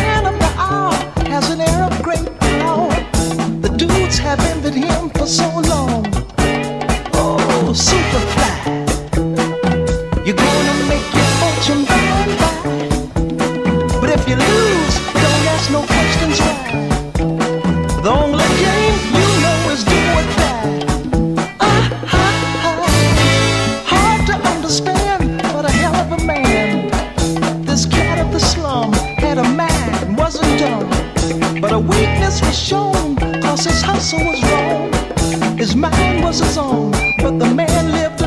man of the hour has an air of great power. The dudes have envied him for so long. Oh, super fly. You're gonna make your fortune by and by. But if you lose, don't ask no questions why. The only game you know is do or die. Hard to understand, but a hell of a man. This cat done. But a weakness was shown, cause his hustle was wrong. His mind was his own, but the man lived